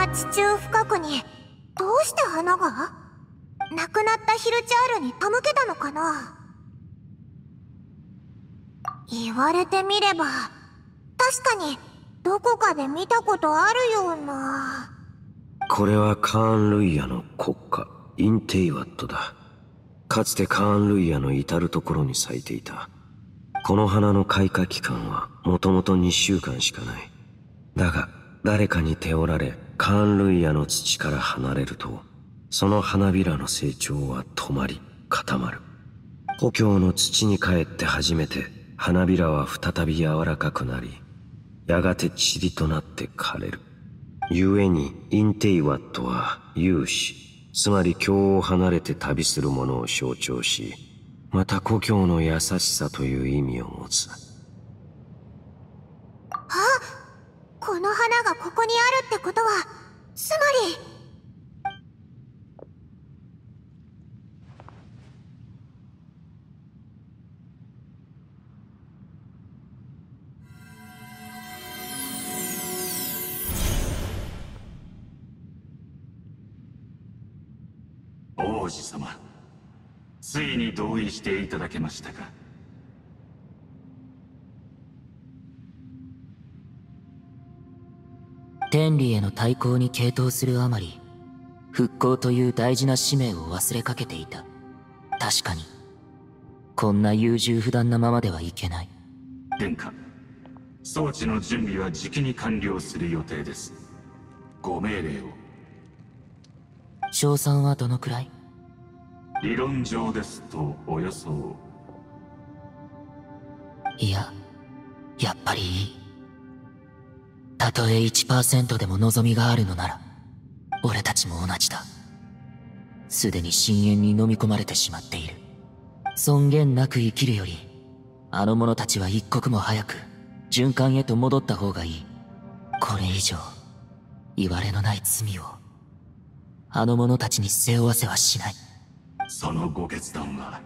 な地中深くにどうして花が？亡くなったヒルチャールに手向けたのかな？言われてみれば確かにどこかで見たことあるような。これはカーン・ルイヤの国家インテイワットだ。かつてカーン・ルイヤの至る所に咲いていた。この花の開花期間はもともと2週間しかない。だが誰かに手折られカーン・ルイヤの土から離れるとその花びらの成長は止まり固まる。故郷の土に帰って初めて花びらは再び柔らかくなりやがて塵となって枯れる。故にインテイワットは勇士つまり郷を離れて旅する者を象徴しまた故郷の優しさという意味を持つあこの花がここにあるってことはつまり王子様ついに同意していただけましたか？天理への対抗に傾倒するあまり復興という大事な使命を忘れかけていた。確かにこんな優柔不断なままではいけない。殿下装置の準備はじきに完了する予定です。ご命令を。賞賛はどのくらい？理論上ですとおよそ。いややっぱりいいたとえ1%でも望みがあるのなら俺たちも同じだ。すでに深淵に飲み込まれてしまっている。尊厳なく生きるよりあの者たちは一刻も早く循環へと戻った方がいい。これ以上言われのない罪をあの者たちに背負わせはしない。そのご決断は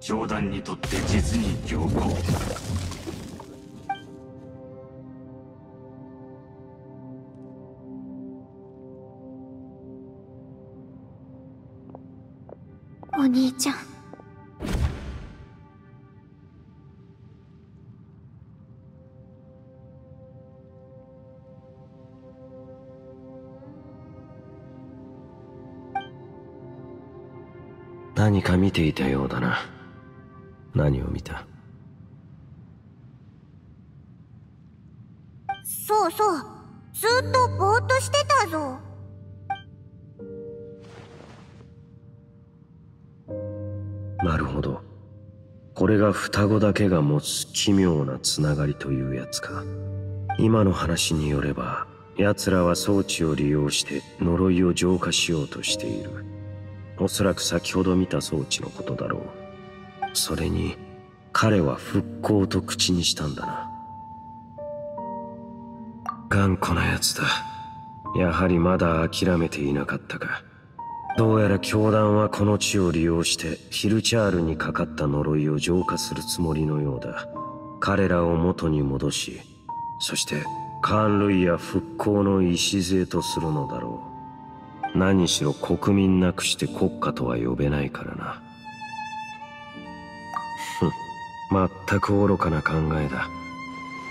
教団にとって実に良好。兄ちゃん。何か見ていたようだな。何を見た？そうそう。ずっとぼーっとしてたぞなるほど。これが双子だけが持つ奇妙なつながりというやつか。今の話によれば奴らは装置を利用して呪いを浄化しようとしている。おそらく先ほど見た装置のことだろう。それに彼は復興と口にしたんだな。頑固な奴だ。やはりまだ諦めていなかったか。どうやら教団はこの地を利用してヒルチャールにかかった呪いを浄化するつもりのようだ。彼らを元に戻しそしてカーン・ルイや復興の礎とするのだろう。何しろ国民なくして国家とは呼べないからな。ふん全く愚かな考えだ。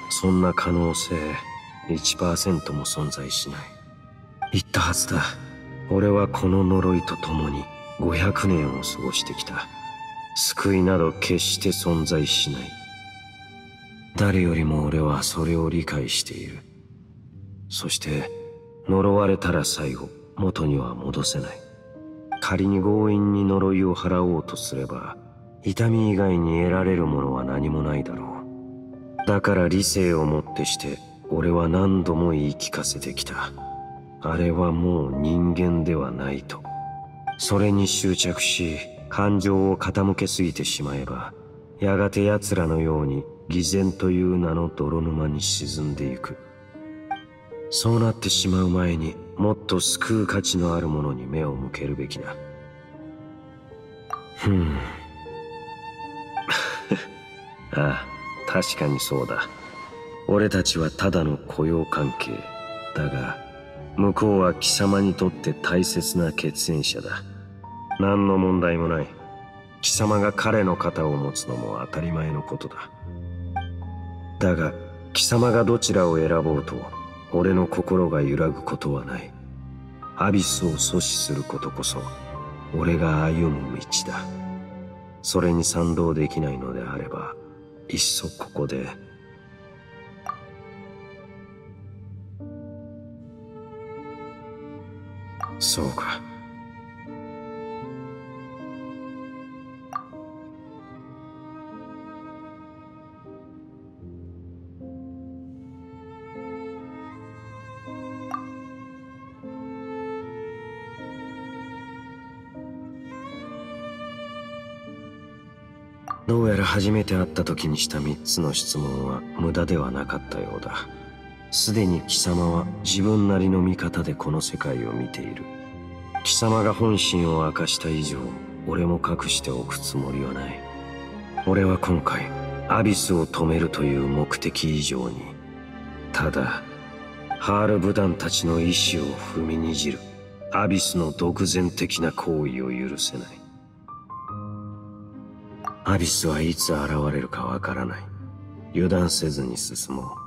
そんな可能性1%も存在しない。言ったはずだ。俺はこの呪いと共に500年を過ごしてきた。救いなど決して存在しない。誰よりも俺はそれを理解している。そして呪われたら最後元には戻せない。仮に強引に呪いを払おうとすれば痛み以外に得られるものは何もないだろう。だから理性をもってして俺は何度も言い聞かせてきた。あれはもう人間ではないと。それに執着し感情を傾けすぎてしまえばやがて奴らのように偽善という名の泥沼に沈んでいく。そうなってしまう前にもっと救う価値のあるものに目を向けるべきだ。ふん。ああ確かにそうだ。俺たちはただの雇用関係だが向こうは貴様にとって大切な血縁者だ。何の問題もない。貴様が彼の肩を持つのも当たり前のことだ。だが貴様がどちらを選ぼうと俺の心が揺らぐことはない。アビスを阻止することこそ俺が歩む道だ。それに賛同できないのであればいっそここでそうか。どうやら初めて会った時にした3つの質問は無駄ではなかったようだ。すでに貴様は自分なりの見方でこの世界を見ている。貴様が本心を明かした以上俺も隠しておくつもりはない。俺は今回アビスを止めるという目的以上にただハールブダンたちの意志を踏みにじるアビスの独善的な行為を許せない。アビスはいつ現れるかわからない。油断せずに進もう。